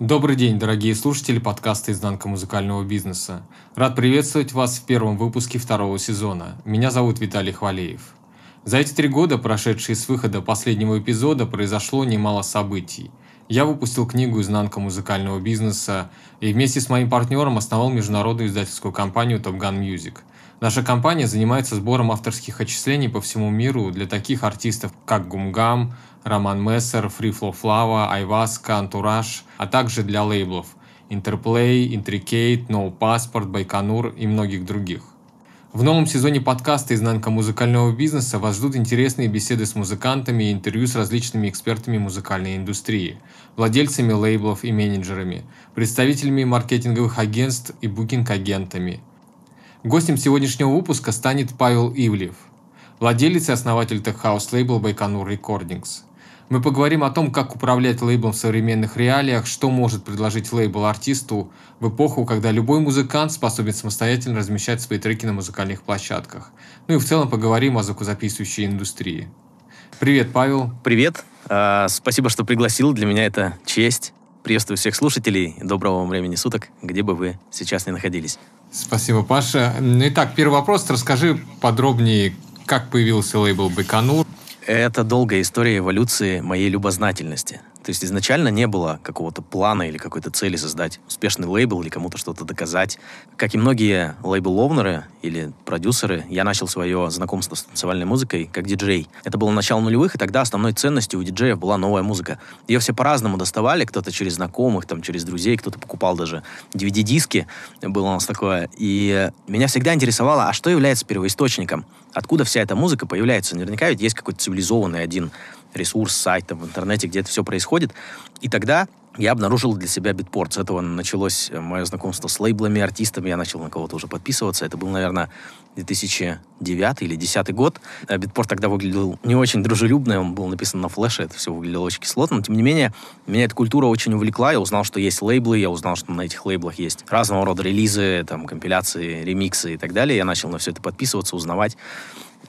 Добрый день, дорогие слушатели подкаста «Изнанка музыкального бизнеса». Рад приветствовать вас в первом выпуске второго сезона. Меня зовут Виталий Хвалеев. За эти три года, прошедшие с выхода последнего эпизода, произошло немало событий. Я выпустил книгу «Изнанка музыкального бизнеса» и вместе с моим партнером основал международную издательскую компанию Top Gun Music. Наша компания занимается сбором авторских отчислений по всему миру для таких артистов, как Гумгам, Роман Мессер, Free Flow Flava, Айваска, Антураж, а также для лейблов Interplay, Intricate, No Passport, Байконур и многих других. В новом сезоне подкаста «Изнанка музыкального бизнеса» вас ждут интересные беседы с музыкантами и интервью с различными экспертами музыкальной индустрии, владельцами лейблов и менеджерами, представителями маркетинговых агентств и букинг-агентами. Гостем сегодняшнего выпуска станет Павел Ивлев, владелец и основатель тех-хаус лейбла «Байконур Recordings». Мы поговорим о том, как управлять лейблом в современных реалиях, что может предложить лейбл артисту в эпоху, когда любой музыкант способен самостоятельно размещать свои треки на музыкальных площадках. Ну и в целом поговорим о звукозаписывающей индустрии. Привет, Павел. Привет. А, спасибо, что пригласил. Для меня это честь. Приветствую всех слушателей. Доброго вам времени суток, где бы вы сейчас ни находились. Спасибо, Паша. Итак, первый вопрос. Расскажи подробнее, как появился лейбл «Байконур», это долгая история эволюции моей любознательности. То есть изначально не было какого-то плана или какой-то цели создать успешный лейбл или кому-то что-то доказать. Как и многие лейбл-ловнеры или продюсеры, я начал свое знакомство с танцевальной музыкой как диджей. Это было начало нулевых, и тогда основной ценностью у диджеев была новая музыка. Ее все по-разному доставали, кто-то через знакомых, там, через друзей, кто-то покупал даже DVD-диски, было у нас такое. И меня всегда интересовало, а что является первоисточником? Откуда вся эта музыка появляется? Наверняка ведь есть какой-то цивилизованный один ресурс, сайт в интернете, где это все происходит. И тогда я обнаружил для себя битпорт. С этого началось мое знакомство с лейблами, артистами. Я начал на кого-то уже подписываться. Это был, наверное, 2009 или 2010 год. Э, битпорт тогда выглядел не очень дружелюбно. Он был написан на флеше. Это все выглядело очень кислотно. Но, тем не менее, меня эта культура очень увлекла. Я узнал, что есть лейблы. Я узнал, что на этих лейблах есть разного рода релизы, там, компиляции, ремиксы и так далее. Я начал на все это подписываться, узнавать.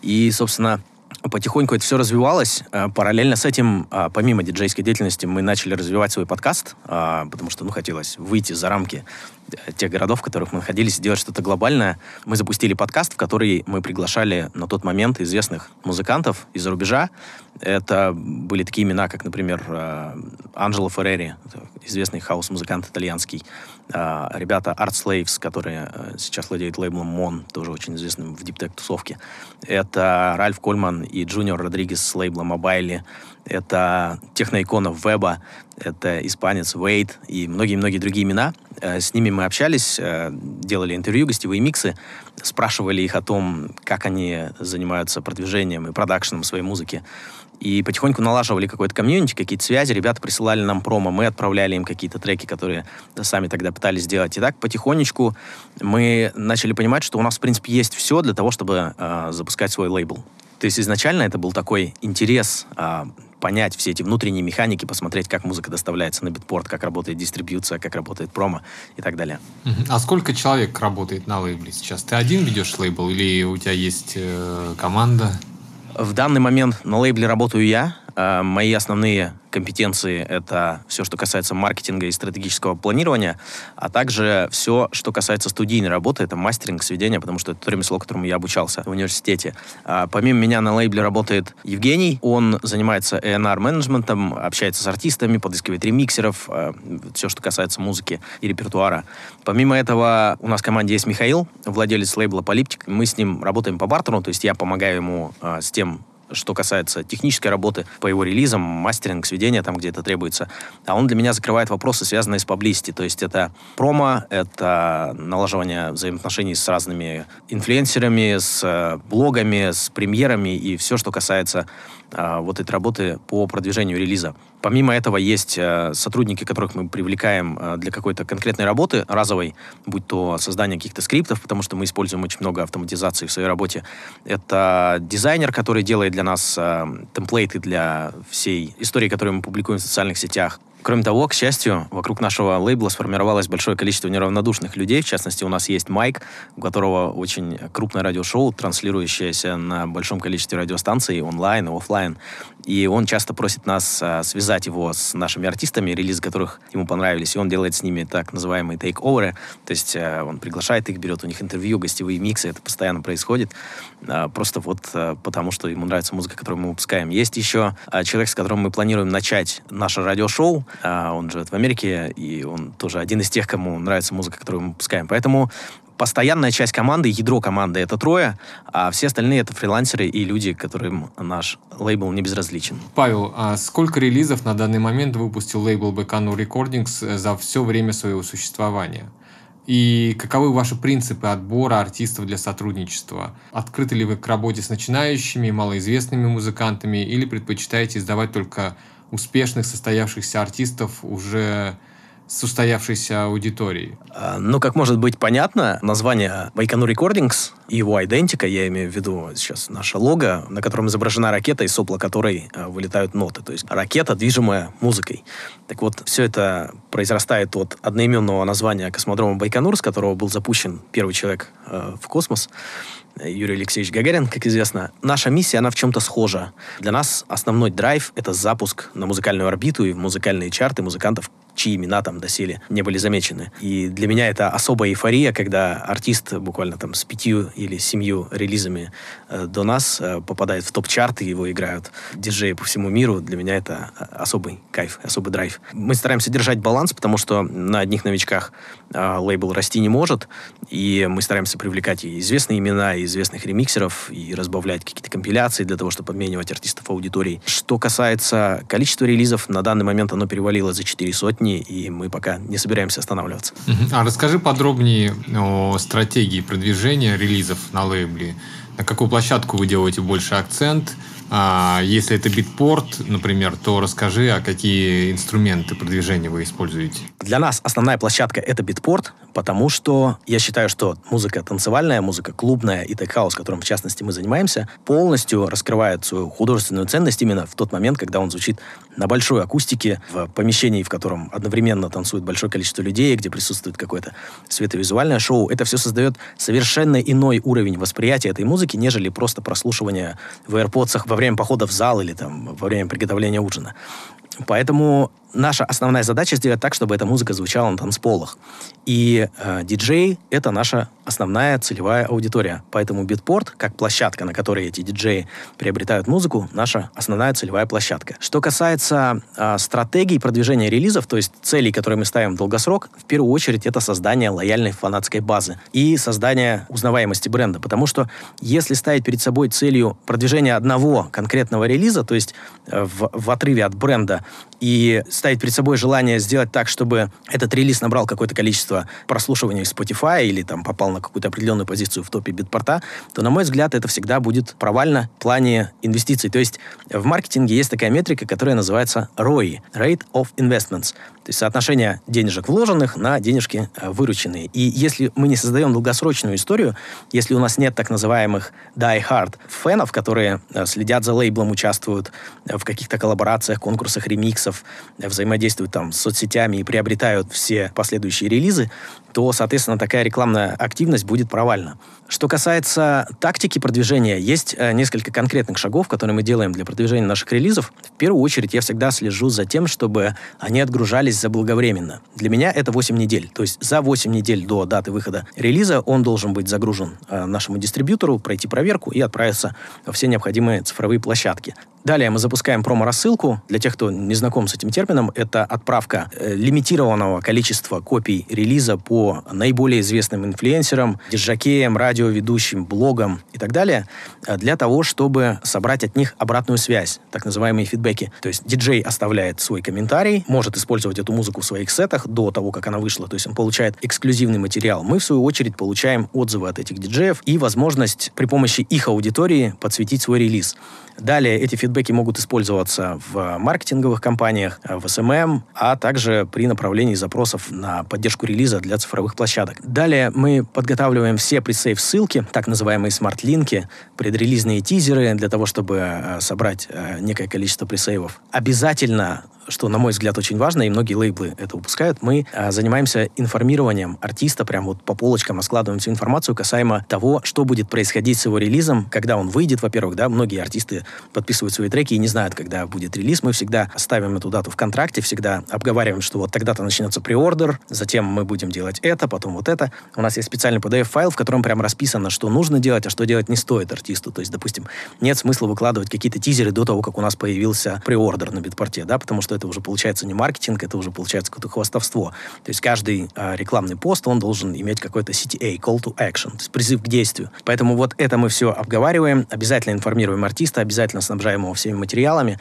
И, собственно, потихоньку это все развивалось. Э, параллельно с этим, а, помимо диджейской деятельности, мы начали развивать свой подкаст, а, потому что, ну, хотелось выйти за рамки э, тех городов, в которых мы находились, сделать что-то глобальное. Мы запустили подкаст, в который мы приглашали на тот момент известных музыкантов из-за рубежа. Это были такие имена, как, например, э, Анджело Феррери, известный хаус-музыкант итальянский, ребята Art Slaves, которые э, сейчас владеют лейблом Moan, тоже очень известным в deep tech тусовке. Это Ральф Кольман и Джуниор Родригес с лейбла Mobilee. Это техноикона Веба, это испанец Вейд и многие-многие другие имена. Э, с ними мы общались, э, делали интервью, гостевые миксы, спрашивали их о том, как они занимаются продвижением и продакшеном своей музыки и потихоньку налаживали какой-то комьюнити, какие-то связи, ребята присылали нам промо, мы отправляли им какие-то треки, которые сами тогда пытались сделать. И так потихонечку мы начали понимать, что у нас, в принципе, есть все для того, чтобы э, запускать свой лейбл. То есть изначально это был такой интерес э, понять все эти внутренние механики, посмотреть, как музыка доставляется на битпорт, как работает дистрибьюция, как работает промо и так далее. А сколько человек работает на лейбле сейчас? Ты один ведешь лейбл или у тебя есть э, команда? В данный момент на лейбле работаю я. А, мои основные компетенции — это все, что касается маркетинга и стратегического планирования, а также все, что касается студийной работы, это мастеринг, сведение, потому что это то ремесло, которому я обучался в университете. А, помимо меня на лейбле работает Евгений, он занимается A&R-менеджментом, общается с артистами, подыскивает ремиксеров, а, все, что касается музыки и репертуара. Помимо этого, у нас в команде есть Михаил, владелец лейбла Полиптик. Мы с ним работаем по бартеру, то есть я помогаю ему с тем, что касается технической работы по его релизам, мастеринг, сведения там, где это требуется. А он для меня закрывает вопросы, связанные с паблисти. То есть это промо, это налаживание взаимоотношений с разными инфлюенсерами, с э, блогами, с премьерами и все, что касается а, вот этой работы по продвижению релиза. Помимо этого есть э, сотрудники, которых мы привлекаем э, для какой-то конкретной работы разовой, будь то создание каких-то скриптов, потому что мы используем очень много автоматизации в своей работе. Это дизайнер, который делает для нас э, темплейты для всей истории, которую мы публикуем в социальных сетях. Кроме того, к счастью, вокруг нашего лейбла сформировалось большое количество неравнодушных людей. В частности, у нас есть Майк, у которого очень крупное радиошоу, транслирующееся на большом количестве радиостанций онлайн и офлайн. И он часто просит нас а, связать его с нашими артистами, релизы которых ему понравились. И он делает с ними так называемые тейк-оверы. То есть а, он приглашает их, берет у них интервью, гостевые миксы. Это постоянно происходит. А, просто вот а, потому, что ему нравится музыка, которую мы выпускаем. Есть еще а, человек, с которым мы планируем начать наше радиошоу. А, он живет в Америке, и он тоже один из тех, кому нравится музыка, которую мы выпускаем. Поэтому постоянная часть команды, ядро команды — это трое, а все остальные — это фрилансеры и люди, которым наш лейбл не безразличен. Павел, а сколько релизов на данный момент выпустил лейбл Bacano Recordings за все время своего существования? И каковы ваши принципы отбора артистов для сотрудничества? Открыты ли вы к работе с начинающими, малоизвестными музыкантами или предпочитаете издавать только успешных состоявшихся артистов уже с устоявшейся аудиторией? А, ну, как может быть понятно, название Байконур Recordings и его идентика, я имею в виду сейчас наше лого, на котором изображена ракета, из сопла которой а, вылетают ноты. То есть ракета, движимая музыкой. Так вот, все это произрастает от одноименного названия космодрома Байконур, с которого был запущен первый человек э, в космос. Юрий Алексеевич Гагарин, как известно. Наша миссия, она в чем-то схожа. Для нас основной драйв — это запуск на музыкальную орбиту и в музыкальные чарты музыкантов, чьи имена там доселе не были замечены. И для меня это особая эйфория, когда артист буквально там с пятью или семью релизами до нас э, попадает в топ-чарты, его играют диджеи по всему миру. Для меня это э, особый кайф, особый драйв. Мы стараемся держать баланс, потому что на одних новичках э, лейбл расти не может, и мы стараемся привлекать и известные имена, и известных ремиксеров, и разбавлять какие-то компиляции для того, чтобы обменивать артистов аудиторией. Что касается количества релизов, на данный момент оно перевалило за четыре сотни сотни, и мы пока не собираемся останавливаться. А расскажи подробнее о стратегии продвижения релизов на лейбле. На какую площадку вы делаете больше акцент? А если это Beatport, например, то расскажи, а какие инструменты продвижения вы используете? Для нас основная площадка — это Beatport, потому что я считаю, что музыка танцевальная, музыка клубная и tech house, которым в частности мы занимаемся, полностью раскрывает свою художественную ценность именно в тот момент, когда он звучит на большой акустике, в помещении, в котором одновременно танцует большое количество людей, где присутствует какое-то световизуальное шоу. Это все создает совершенно иной уровень восприятия этой музыки, нежели просто прослушивание в AirPods во время похода в зал или там во время приготовления ужина. Поэтому наша основная задача сделать так, чтобы эта музыка звучала на танцполах. И э, диджей — это наша основная целевая аудитория. Поэтому битпорт, как площадка, на которой эти диджеи приобретают музыку, наша основная целевая площадка. Что касается э, стратегий продвижения релизов, то есть целей, которые мы ставим в долгосрок, в первую очередь это создание лояльной фанатской базы и создание узнаваемости бренда. Потому что если ставить перед собой целью продвижения одного конкретного релиза, то есть э, в, в отрыве от бренда, и ставить перед собой желание сделать так, чтобы этот релиз набрал какое-то количество прослушиваний в Spotify или там попал на какую-то определенную позицию в топе битпорта, то, на мой взгляд, это всегда будет провально в плане инвестиций. То есть в маркетинге есть такая метрика, которая называется ROI, Rate of Investments. То есть соотношение денежек вложенных на денежки э, вырученные. И если мы не создаем долгосрочную историю, если у нас нет так называемых die-hard фенов, которые э, следят за лейблом, участвуют э, в каких-то коллаборациях, конкурсах, ремиксов, взаимодействуют там с соцсетями и приобретают все последующие релизы, то, соответственно, такая рекламная активность будет провальна. Что касается тактики продвижения, есть э, несколько конкретных шагов, которые мы делаем для продвижения наших релизов. В первую очередь я всегда слежу за тем, чтобы они отгружались заблаговременно. Для меня это 8 недель. То есть за 8 недель до даты выхода релиза он должен быть загружен э, нашему дистрибьютору, пройти проверку и отправиться во все необходимые цифровые площадки. Далее мы запускаем промо-рассылку. Для тех, кто не знаком с этим термином, это отправка э, лимитированного количества копий релиза по наиболее известным инфлюенсерам, диджакеям, радиоведущим, блогам и так далее, э, для того, чтобы собрать от них обратную связь, так называемые фидбэки. То есть диджей оставляет свой комментарий, может использовать эту музыку в своих сетах до того, как она вышла, то есть он получает эксклюзивный материал. Мы, в свою очередь, получаем отзывы от этих диджеев и возможность при помощи их аудитории подсветить свой релиз. Далее эти фидбэки могут использоваться в маркетинговых компаниях, в SMM, а также при направлении запросов на поддержку релиза для цифровых площадок. Далее мы подготавливаем все пресейв ссылки, так называемые смарт-линки, предрелизные тизеры для того, чтобы э, собрать э, некое количество пресейвов. Обязательно что, на мой взгляд, очень важно, и многие лейблы это выпускают, мы а, занимаемся информированием артиста, прям вот по полочкам раскладываем всю информацию касаемо того, что будет происходить с его релизом, когда он выйдет, во-первых, да, многие артисты подписывают свои треки и не знают, когда будет релиз. Мы всегда ставим эту дату в контракте, всегда обговариваем, что вот тогда-то начнется приордер, затем мы будем делать это, потом вот это. У нас есть специальный PDF-файл, в котором прям расписано, что нужно делать, а что делать не стоит артисту. То есть, допустим, нет смысла выкладывать какие-то тизеры до того, как у нас появился приордер на битпорте, да, потому что это уже получается не маркетинг, это уже получается какое-то хвастовство. То есть каждый а, рекламный пост, он должен иметь какой-то CTA, call to action, то есть призыв к действию. Поэтому вот это мы все обговариваем, обязательно информируем артиста, обязательно снабжаем его всеми материалами.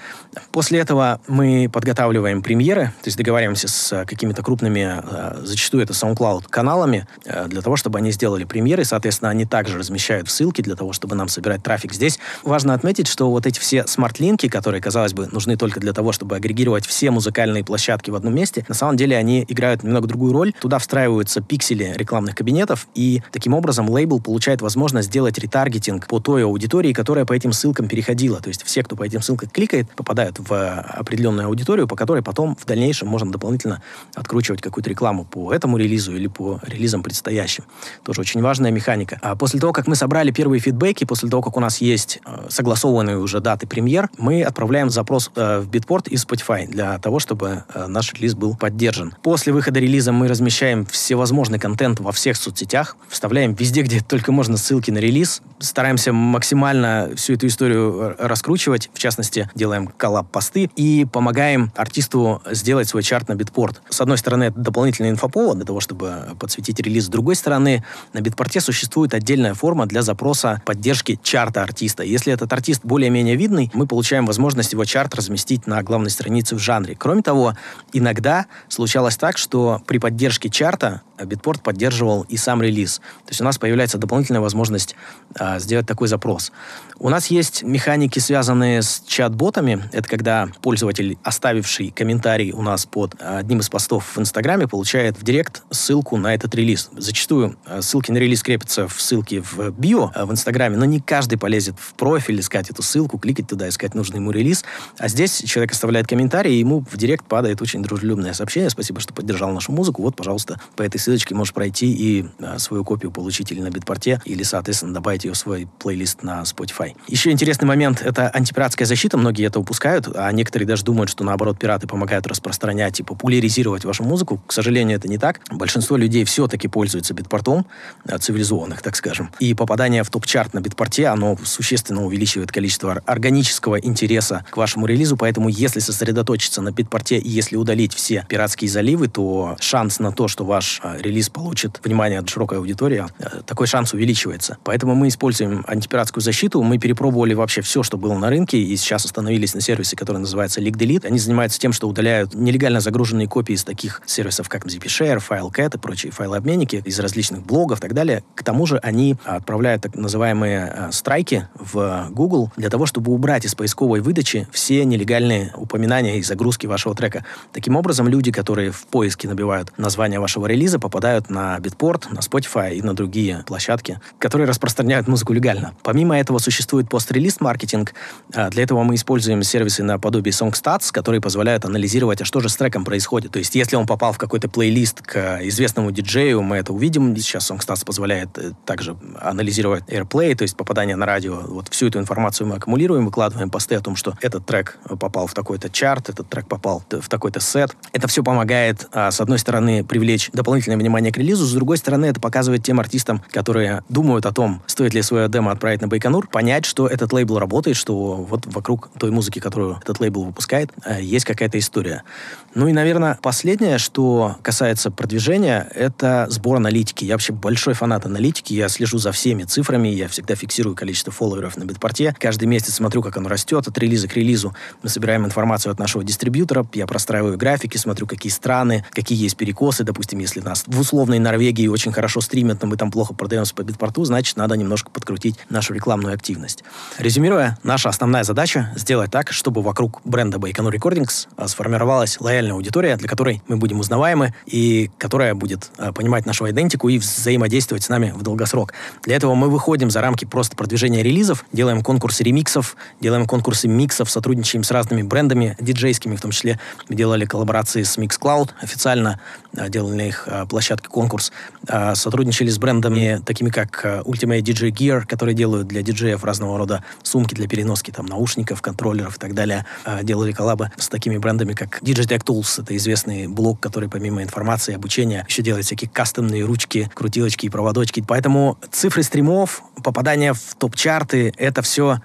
После этого мы подготавливаем премьеры, то есть договариваемся с какими-то крупными, а, зачастую это SoundCloud каналами, а, для того, чтобы они сделали премьеры, соответственно, они также размещают ссылки для того, чтобы нам собирать трафик здесь. Важно отметить, что вот эти все смарт-линки, которые, казалось бы, нужны только для того, чтобы агрегировать все музыкальные площадки в одном месте, на самом деле они играют немного другую роль. Туда встраиваются пиксели рекламных кабинетов, и таким образом лейбл получает возможность сделать ретаргетинг по той аудитории, которая по этим ссылкам переходила. То есть все, кто по этим ссылкам кликает, попадают в определенную аудиторию, по которой потом в дальнейшем можно дополнительно откручивать какую-то рекламу по этому релизу или по релизам предстоящим. Тоже очень важная механика. А после того, как мы собрали первые фидбэки, после того, как у нас есть э, согласованные уже даты премьер, мы отправляем запрос э, в Bitport и Spotify для того, чтобы э, наш релиз был поддержан. После выхода релиза мы размещаем всевозможный контент во всех соцсетях, вставляем везде, где только можно ссылки на релиз, стараемся максимально всю эту историю раскручивать, в частности, делаем коллаб-посты и помогаем артисту сделать свой чарт на битпорт. С одной стороны, это дополнительный инфоповод для того, чтобы подсветить релиз. С другой стороны, на битпорте существует отдельная форма для запроса поддержки чарта артиста. Если этот артист более-менее видный, мы получаем возможность его чарт разместить на главной странице в жанре. Кроме того, иногда случалось так, что при поддержке чарта Bitport поддерживал и сам релиз. То есть у нас появляется дополнительная возможность а, сделать такой запрос. У нас есть механики, связанные с чат-ботами. Это когда пользователь, оставивший комментарий у нас под одним из постов в Инстаграме, получает в директ ссылку на этот релиз. Зачастую а, ссылки на релиз крепятся в ссылке в био а, в Инстаграме, но не каждый полезет в профиль искать эту ссылку, кликать туда, искать нужный ему релиз. А здесь человек оставляет комментарий, и ему в директ падает очень дружелюбное сообщение. Спасибо, что поддержал нашу музыку. Вот, пожалуйста, по этой ссылочке можешь пройти и а, свою копию получить или на битпорте, или, соответственно, добавить ее в свой плейлист на Spotify. Еще интересный момент — это антипиратская защита. Многие это упускают, а некоторые даже думают, что, наоборот, пираты помогают распространять и популяризировать вашу музыку. К сожалению, это не так. Большинство людей все-таки пользуются битпортом, а, цивилизованных, так скажем. И попадание в топ-чарт на битпорте, оно существенно увеличивает количество органического интереса к вашему релизу, поэтому если сосредоточиться на битпорте и если удалить все пиратские заливы, то шанс на то, что ваш а, релиз получит внимание от широкой аудитории, а, такой шанс увеличивается. Поэтому мы используем антипиратскую защиту, мы перепробовали вообще все, что было на рынке, и сейчас остановились на сервисе, который называется Leak Delete. Они занимаются тем, что удаляют нелегально загруженные копии из таких сервисов, как ZPShare, FileCat и прочие файлообменники из различных блогов и так далее. К тому же они отправляют так называемые а, страйки в Google для того, чтобы убрать из поисковой выдачи все нелегальные упоминания и загрузки вашего трека. Таким образом, люди, которые в поиске набивают название вашего релиза, попадают на Bitport, на Spotify и на другие площадки, которые распространяют музыку легально. Помимо этого существует пост-релиз маркетинг. А, для этого мы используем сервисы наподобие SongStats, которые позволяют анализировать, а что же с треком происходит. То есть, если он попал в какой-то плейлист к известному диджею, мы это увидим. Сейчас SongStats позволяет э, также анализировать AirPlay, то есть попадание на радио. Вот всю эту информацию мы аккумулируем, выкладываем посты о том, что этот трек попал в такой-то чарт, этот трек попал в такой-то сет. Это все помогает, а, с одной стороны, привлечь дополнительное внимание к релизу, с другой стороны, это показывает тем артистам, которые думают о том, стоит ли свое демо отправить на Байконур, понять, что этот лейбл работает, что вот вокруг той музыки, которую этот лейбл выпускает, э, есть какая-то история. Ну и, наверное, последнее, что касается продвижения, это сбор аналитики. Я вообще большой фанат аналитики, я слежу за всеми цифрами, я всегда фиксирую количество фолловеров на битпорте, каждый месяц смотрю, как оно растет от релиза к релизу. Мы собираем информацию от нашего дистрибьютора, я простраиваю графики, смотрю, какие страны, какие есть перекосы. Допустим, если нас в условной Норвегии очень хорошо стримят, но мы там плохо продаемся по битпорту, значит, надо немножко подкрутить нашу рекламную активность. Резюмируя, наша основная задача — сделать так, чтобы вокруг бренда Байконур Recordings сформировалась лояльность лояльная аудитория, для которой мы будем узнаваемы и которая будет э, понимать нашу идентику и взаимодействовать с нами в долгосрок. Для этого мы выходим за рамки просто продвижения релизов, делаем конкурсы ремиксов, делаем конкурсы миксов, сотрудничаем с разными брендами диджейскими, в том числе мы делали коллаборации с Mixcloud официально, э, делали их э, площадке конкурс, э, сотрудничали с брендами такими как э, Ultimate DJ Gear, которые делают для диджеев разного рода сумки для переноски там наушников, контроллеров и так далее. Э, делали коллабы с такими брендами, как DJ Tech Tools. Это известный блог, который помимо информации и обучения еще делает всякие кастомные ручки, крутилочки и проводочки. Поэтому цифры стримов, попадание в топ-чарты — это все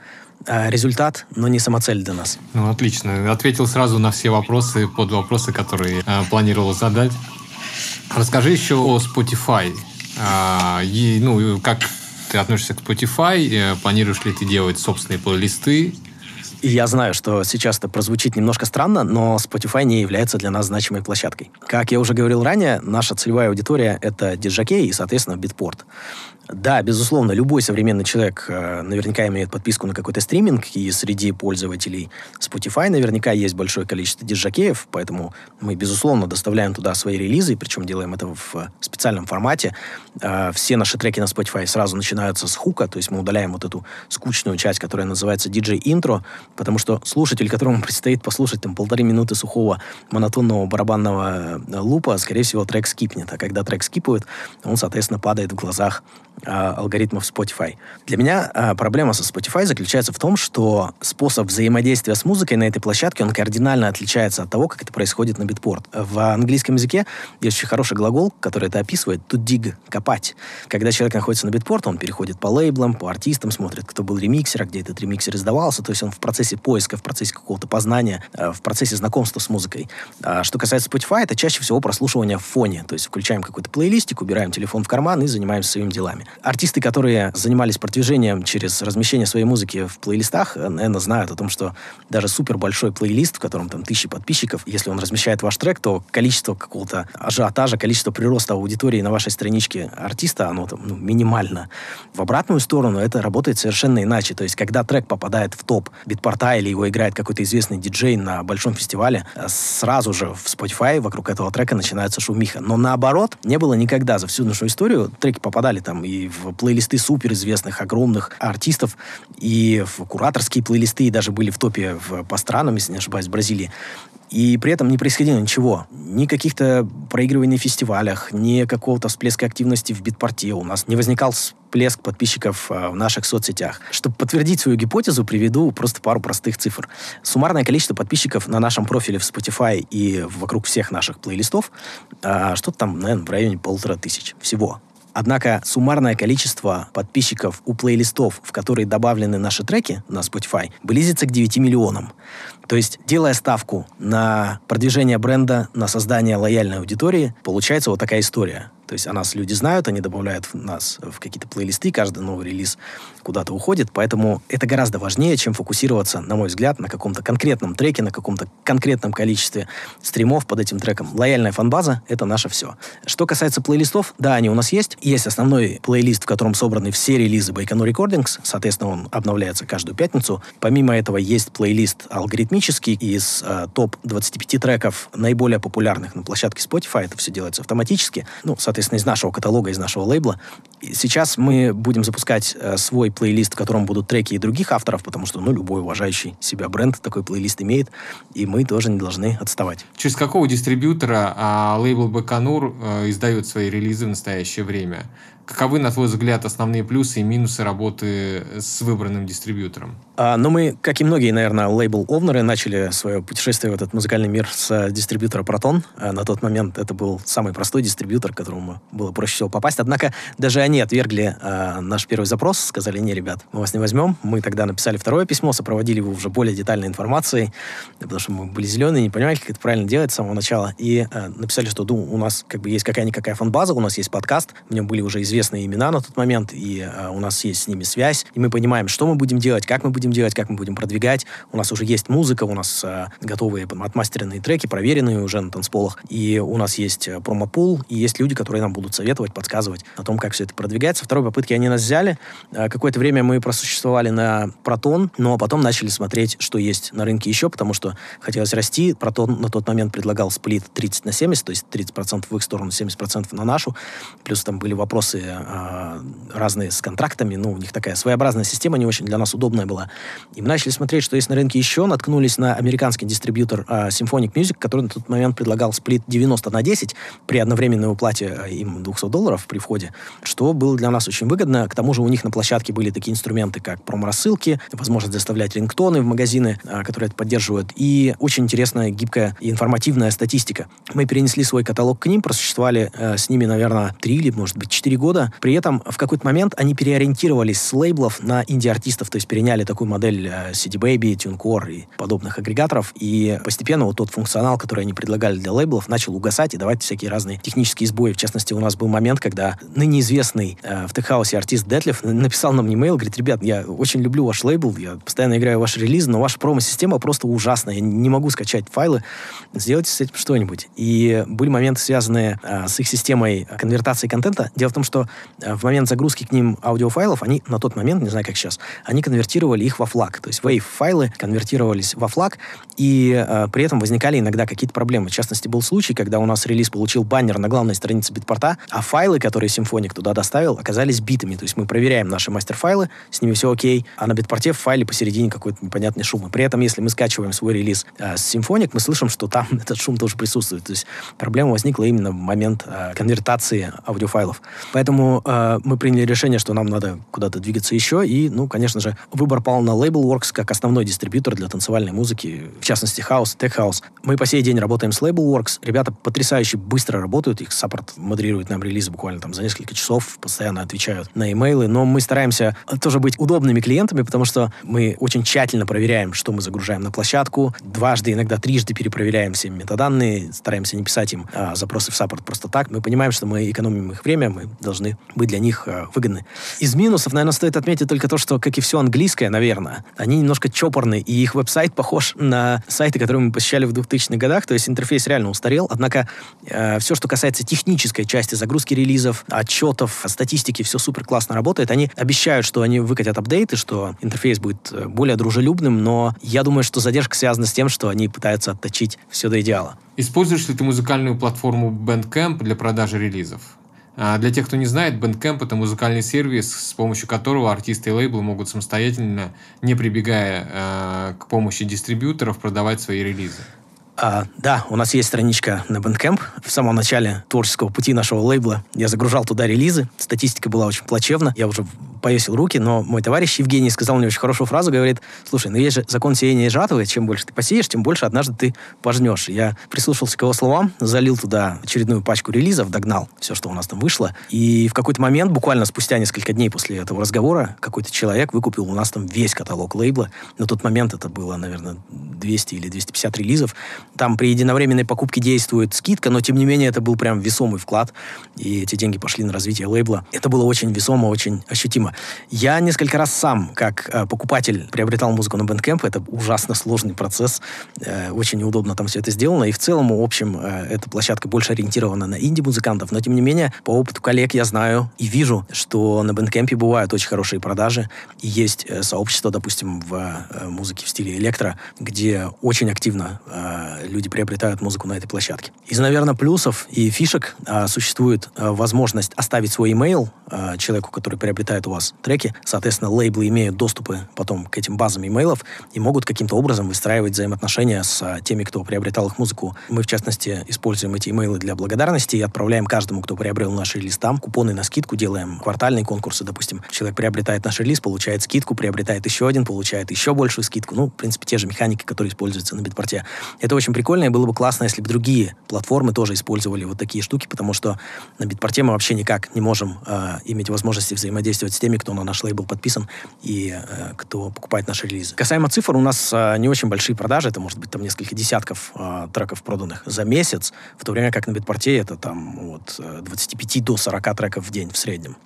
э, результат, но не самоцель для нас. Ну, отлично. Ответил сразу на все вопросы, под вопросы, которые э, планировал задать. Расскажи еще о Spotify. А, ну, как ты относишься к Spotify? Э, Планируешь ли ты делать собственные плейлисты? И я знаю, что сейчас это прозвучит немножко странно, но Spotify не является для нас значимой площадкой. Как я уже говорил ранее, наша целевая аудитория — это диджакей и, соответственно, битпорт. Да, безусловно, любой современный человек э, наверняка имеет подписку на какой-то стриминг, и среди пользователей Spotify наверняка есть большое количество диджакеев, поэтому мы, безусловно, доставляем туда свои релизы, причем делаем это в специальном формате. Э, все наши треки на Spotify сразу начинаются с хука, то есть мы удаляем вот эту скучную часть, которая называется DJ-интро, потому что слушатель, которому предстоит послушать там полторы минуты сухого монотонного барабанного э, лупа, скорее всего, трек скипнет. А когда трек скипывает, он, соответственно, падает в глазах алгоритмов Spotify. Для меня а, проблема со Spotify заключается в том, что способ взаимодействия с музыкой на этой площадке, он кардинально отличается от того, как это происходит на битпорт. В английском языке есть очень хороший глагол, который это описывает, to dig, копать. Когда человек находится на битпорт, он переходит по лейблам, по артистам, смотрит, кто был ремиксер, а где этот ремиксер издавался, то есть он в процессе поиска, в процессе какого-то познания, э, в процессе знакомства с музыкой. А что касается Spotify, это чаще всего прослушивание в фоне, то есть включаем какой-то плейлистик, убираем телефон в карман и занимаемся своими делами. Артисты, которые занимались продвижением через размещение своей музыки в плейлистах, э, наверное, знают о том, что даже супер большой плейлист, в котором там тысячи подписчиков, если он размещает ваш трек, то количество какого-то ажиотажа, количество прироста аудитории на вашей страничке артиста, оно там ну, минимально. В обратную сторону это работает совершенно иначе. То есть, когда трек попадает в топ битпорта или его играет какой-то известный диджей на большом фестивале, э, сразу же в Spotify вокруг этого трека начинается шумиха. Но наоборот, не было никогда за всю нашу историю. Треки попадали там и в плейлисты суперизвестных, огромных артистов, и в кураторские плейлисты, и даже были в топе в, по странам, если не ошибаюсь, в Бразилии. И при этом не происходило ничего. Ни каких-то проигрываний в фестивалях, ни какого-то всплеска активности в битпорте. У нас не возникал всплеск подписчиков э, в наших соцсетях. Чтобы подтвердить свою гипотезу, приведу просто пару простых цифр. Суммарное количество подписчиков на нашем профиле в Spotify и вокруг всех наших плейлистов э, что-то там, наверное, в районе полутора тысяч всего. Однако суммарное количество подписчиков у плейлистов, в которые добавлены наши треки на Spotify, близится к 9 миллионам. То есть, делая ставку на продвижение бренда, на создание лояльной аудитории, получается вот такая история. То есть о нас люди знают, они добавляют нас в какие-то плейлисты, каждый новый релиз куда-то уходит, поэтому это гораздо важнее, чем фокусироваться, на мой взгляд, на каком-то конкретном треке, на каком-то конкретном количестве стримов под этим треком. Лояльная фанбаза — это наше все. Что касается плейлистов, да, они у нас есть. Есть основной плейлист, в котором собраны все релизы Байконур Recordings, соответственно, он обновляется каждую пятницу. Помимо этого есть плейлист алгоритмический из э, топ-25 треков, наиболее популярных на площадке Spotify, это все делается автоматически. Ну, соответственно, из нашего каталога, из нашего лейбла. Сейчас мы будем запускать э, свой плейлист, в котором будут треки и других авторов, потому что, ну, любой уважающий себя бренд такой плейлист имеет, и мы тоже не должны отставать. Через какого дистрибьютора а, лейбл Баканур а, издает свои релизы в настоящее время? Каковы, на твой взгляд, основные плюсы и минусы работы с выбранным дистрибьютором? А, ну, мы, как и многие, наверное, лейбл-овнеры, начали свое путешествие в этот музыкальный мир с дистрибьютора Proton. А, на тот момент это был самый простой дистрибьютор, к которому было проще всего попасть. Однако даже они отвергли а, наш первый запрос, сказали, не, ребят, мы вас не возьмем. Мы тогда написали второе письмо, сопроводили его уже более детальной информацией, потому что мы были зеленые, не понимали, как это правильно делать с самого начала. И а, написали, что ну, у нас как бы есть какая-никакая фан-база, у нас есть подкаст, в нем были уже известные имена на тот момент, и а, у нас есть с ними связь, и мы понимаем, что мы будем делать, как мы будем делать, как мы будем продвигать. У нас уже есть музыка, у нас а, готовые отмастеренные треки, проверенные уже на танцполах, и у нас есть промопул, и есть люди, которые нам будут советовать, подсказывать о том, как все это продвигать. Со второй попытки они нас взяли. Э, какое-то время мы просуществовали на Протон, но потом начали смотреть, что есть на рынке еще, потому что хотелось расти. Протон на тот момент предлагал сплит 30 на 70, то есть 30% в их сторону, 70% на нашу. Плюс там были вопросы э, разные с контрактами. Ну, у них такая своеобразная система, не очень для нас удобная была. И мы начали смотреть, что есть на рынке еще. Наткнулись на американский дистрибьютор э, Symphonic Music, который на тот момент предлагал сплит 90 на 10 при одновременной уплате э, им 200 долларов при входе, что было для нас очень выгодно. К тому же у них на площадке были такие инструменты, как промо-рассылки, возможность заставлять рингтоны в магазины, которые это поддерживают, и очень интересная, гибкая и информативная статистика. Мы перенесли свой каталог к ним, просуществовали э, с ними, наверное, 3 или, может быть, 4 года. При этом в какой-то момент они переориентировались с лейблов на инди-артистов, то есть переняли такую модель э, CD Baby, TuneCore и подобных агрегаторов, и постепенно вот тот функционал, который они предлагали для лейблов, начал угасать и давать всякие разные технические сбои. В частности, у нас был момент, когда ныне известный э, в теххаусе артист Детлев написал нам e-mail, говорит, ребят, я очень люблю ваш лейбл, я постоянно играю ваши релизы, но ваша промо-система просто ужасная, я не могу скачать файлы, сделайте с этим что-нибудь. И были моменты, связанные э, с их системой конвертации контента. Дело в том, что э, в момент загрузки к ним аудиофайлов, они на тот момент, не знаю, как сейчас, они конвертировали их во флаг. То есть WAV-файлы конвертировались во флаг, и э, при этом возникали иногда какие-то проблемы. В частности, был случай, когда у нас релиз получил баннер на главной странице битпорта, а файлы, которые Symfonic туда доставил, оказались битыми. То есть мы проверяем наши мастер-файлы, с ними все окей, а на битпорте в файле посередине какой-то непонятный шум. И при этом, если мы скачиваем свой релиз э, с Symfonic, мы слышим, что там этот шум тоже присутствует. То есть проблема возникла именно в момент э, конвертации аудиофайлов. Поэтому э, мы приняли решение, что нам надо куда-то двигаться еще, и, ну, конечно же, выбор пал на Labelworks как основной дистрибьютор для танцевальной музыки, в частности, хаус, tech house. Мы по сей день работаем с Labelworks. Ребята потрясающе быстро работают, их саппорт модерирует нам релизы буквально там за несколько часов, постоянно отвечают на имейлы, но мы стараемся тоже быть удобными клиентами, потому что мы очень тщательно проверяем, что мы загружаем на площадку, дважды, иногда трижды перепроверяем все метаданные, стараемся не писать им а, запросы в саппорт просто так. Мы понимаем, что мы экономим их время, мы должны быть для них а, выгодны. Из минусов, наверное, стоит отметить только то, что, как и все английское, наверное, они немножко чопорны, и их веб-сайт похож на сайты, которые мы посещали в 2000-х годах, то есть интерфейс реально устарел, однако э, все, что касается технической части загрузки релизов, отчетов, статистики, все супер классно работает. Они обещают, что они выкатят апдейты, что интерфейс будет э, более дружелюбным, но я думаю, что задержка связана с тем, что они пытаются отточить все до идеала. Используешь ли ты музыкальную платформу Bandcamp для продажи релизов? А для тех, кто не знает, Bandcamp — это музыкальный сервис, с помощью которого артисты и лейблы могут самостоятельно, не прибегая э, к помощи дистрибьюторов, продавать свои релизы. А, да, у нас есть страничка на Bandcamp. В самом начале творческого пути нашего лейбла я загружал туда релизы. Статистика была очень плачевна. Я уже повесил руки, но мой товарищ Евгений сказал мне очень хорошую фразу, говорит, слушай, ну есть же закон сеяния и жатвы, чем больше ты посеешь, тем больше однажды ты пожнешь. Я прислушался к его словам, залил туда очередную пачку релизов, догнал все, что у нас там вышло, и в какой-то момент, буквально спустя несколько дней после этого разговора, какой-то человек выкупил у нас там весь каталог лейбла. На тот момент это было, наверное, 200 или 250 релизов. Там при единовременной покупке действует скидка, но тем не менее это был прям весомый вклад, и эти деньги пошли на развитие лейбла. Это было очень весомо, очень ощутимо. Я несколько раз сам, как э, покупатель, приобретал музыку на Bandcamp. Это ужасно сложный процесс. Э, очень неудобно там все это сделано. И в целом, в общем, э, эта площадка больше ориентирована на инди-музыкантов. Но, тем не менее, по опыту коллег я знаю и вижу, что на Bandcamp бывают очень хорошие продажи. И есть э, сообщество, допустим, в э, музыке в стиле электро, где очень активно э, люди приобретают музыку на этой площадке. Из, наверное, плюсов и фишек э, существует э, возможность оставить свой email э, человеку, который приобретает у вас треки. Соответственно, лейблы имеют доступы потом к этим базам имейлов и могут каким-то образом выстраивать взаимоотношения с а, теми, кто приобретал их музыку. Мы, в частности, используем эти имейлы для благодарности и отправляем каждому, кто приобрел наш релиз там, купоны на скидку, делаем квартальные конкурсы, допустим. Человек приобретает наш релиз, получает скидку, приобретает еще один, получает еще большую скидку. Ну, в принципе, те же механики, которые используются на битпорте. Это очень прикольно, и было бы классно, если бы другие платформы тоже использовали вот такие штуки, потому что на битпорте мы вообще никак не можем э, иметь возможности взаимодействовать с теми, кто на наш лейбл подписан и э, кто покупает наши релизы. Касаемо цифр, у нас э, не очень большие продажи, это может быть там несколько десятков э, треков проданных за месяц, в то время как на Битпорте это там от 25 до 40 треков в день в среднем.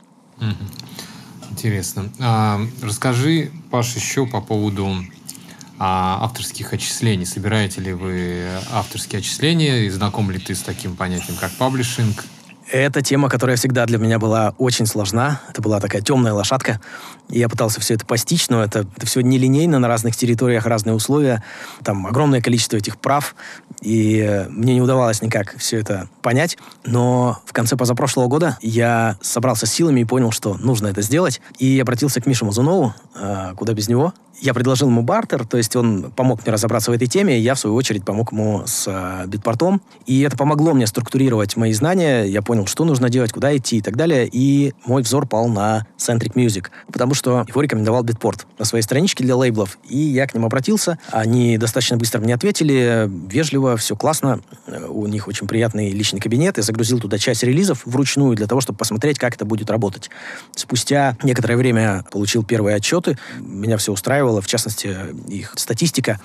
Интересно. А, расскажи, Паш, еще по поводу а, авторских отчислений. Собираете ли вы авторские отчисления и знаком ли ты с таким понятием, как паблишинг? Это тема, которая всегда для меня была очень сложна. Это была такая темная лошадка. Я пытался все это постичь, но это, это все нелинейно, на разных территориях разные условия. Там огромное количество этих прав. И мне не удавалось никак все это понять. Но в конце позапрошлого года я собрался с силами и понял, что нужно это сделать. И обратился к Мише Мазунову, э, куда без него, я предложил ему бартер, то есть он помог мне разобраться в этой теме, и я, в свою очередь, помог ему с э, битпортом. И это помогло мне структурировать мои знания. Я понял, что нужно делать, куда идти и так далее. И мой взор пал на Centric Music, потому что его рекомендовал битпорт на своей страничке для лейблов. И я к ним обратился. Они достаточно быстро мне ответили, вежливо, все классно. У них очень приятный личный кабинет. Я загрузил туда часть релизов вручную для того, чтобы посмотреть, как это будет работать. Спустя некоторое время получил первые отчеты. Меня все устраивало устраивала, в частности, их статистика.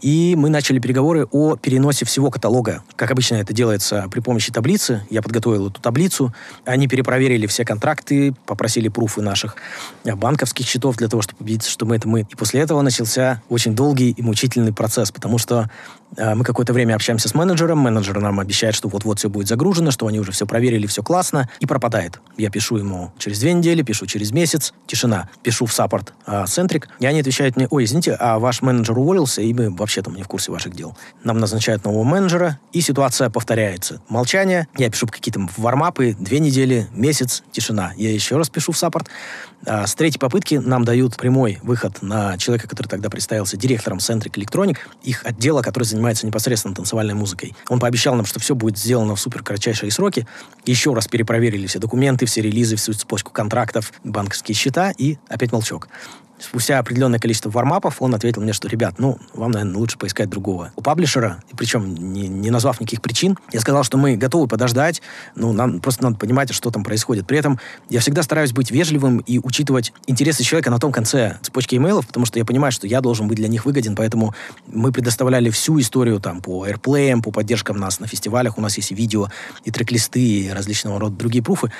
И мы начали переговоры о переносе всего каталога. Как обычно это делается при помощи таблицы. Я подготовил эту таблицу. Они перепроверили все контракты, попросили пруфы наших банковских счетов для того, чтобы убедиться, что мы это мы. И после этого начался очень долгий и мучительный процесс, потому что э, мы какое-то время общаемся с менеджером, менеджер нам обещает, что вот-вот все будет загружено, что они уже все проверили, все классно, и пропадает. Я пишу ему через две недели, пишу через месяц, тишина. Пишу в саппорт э, Centric, и они отвечают мне, ой, извините, а ваш менеджер уволился, и мы вообще там не в курсе ваших дел. Нам назначают нового менеджера, и ситуация повторяется. Молчание, я пишу какие-то warm-up ы, две недели, месяц, тишина. Я еще раз пишу в саппорт. А с третьей попытки нам дают прямой выход на человека, который тогда представился директором Centric Electronic, их отдела, который занимается непосредственно танцевальной музыкой. Он пообещал нам, что все будет сделано в супер кратчайшие сроки. Еще раз перепроверили все документы, все релизы, всю цепочку контрактов, банковские счета, и опять молчок. Спустя определенное количество вармапов он ответил мне, что, ребят, ну, вам, наверное, лучше поискать другого. У паблишера, причем не, не назвав никаких причин, я сказал, что мы готовы подождать, ну, нам просто надо понимать, что там происходит. При этом я всегда стараюсь быть вежливым и учитывать интересы человека на том конце цепочки имейлов, потому что я понимаю, что я должен быть для них выгоден, поэтому мы предоставляли всю историю там по airplay, по поддержкам нас на фестивалях, у нас есть и видео, и трек-листы, и различного рода другие пруфы.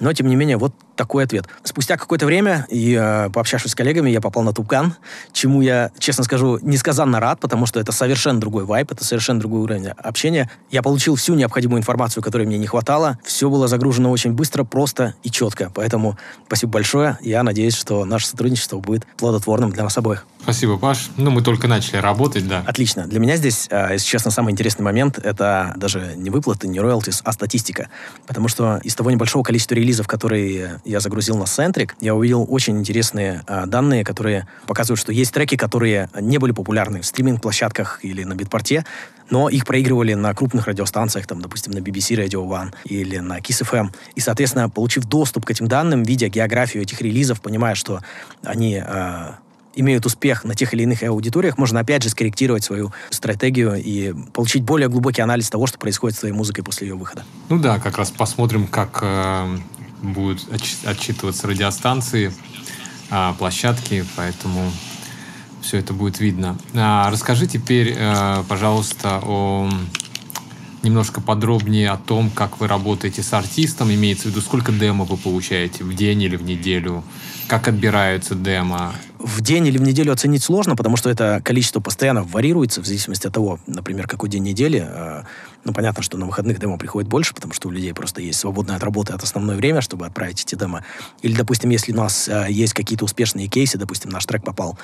Но, тем не менее, вот такой ответ. Спустя какое-то время, и э, пообщавшись с коллегами, я попал на Тупкан, чему я, честно скажу, несказанно рад, потому что это совершенно другой вайп, это совершенно другой уровень общения. Я получил всю необходимую информацию, которой мне не хватало. Все было загружено очень быстро, просто и четко. Поэтому спасибо большое. Я надеюсь, что наше сотрудничество будет плодотворным для нас обоих. Спасибо, Паш. Ну, мы только начали работать, да. Отлично. Для меня здесь, э, если честно, самый интересный момент — это даже не выплаты, не роялтис, а статистика. Потому что из того небольшого количества релизов, которые я загрузил на Centric, я увидел очень интересные а, данные, которые показывают, что есть треки, которые не были популярны в стриминг-площадках или на битпорте, но их проигрывали на крупных радиостанциях, там, допустим, на BBC Radio One или на Kiss FM. И, соответственно, получив доступ к этим данным, видя географию этих релизов, понимая, что они э, имеют успех на тех или иных аудиториях, можно опять же скорректировать свою стратегию и получить более глубокий анализ того, что происходит с твоей музыкой после ее выхода. Ну да, как раз посмотрим, как э, будут отчитываться радиостанции, э, площадки, поэтому все это будет видно. А, расскажи теперь, э, пожалуйста, о немножко подробнее о том, как вы работаете с артистом, имеется в виду, сколько демо вы получаете в день или в неделю, как отбираются демо, в день или в неделю оценить сложно, потому что это количество постоянно варьируется в зависимости от того, например, какой день недели. А, ну, понятно, что на выходных демо приходит больше, потому что у людей просто есть свободное от работы от основное время, чтобы отправить эти демо. Или, допустим, если у нас а, есть какие-то успешные кейсы, допустим, наш трек попал